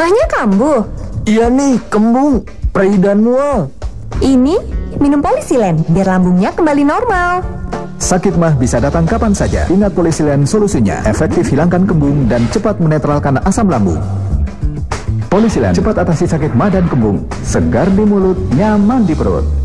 Mahnya kambuh. Iya nih, kembung, perih dan mual. Ini minum polisilen biar lambungnya kembali normal. Sakit mah bisa datang kapan saja. Ingat Polisilen solusinya. Efektif hilangkan kembung dan cepat menetralkan asam lambung. Polisilen cepat atasi sakit mah dan kembung. Segar di mulut, nyaman di perut.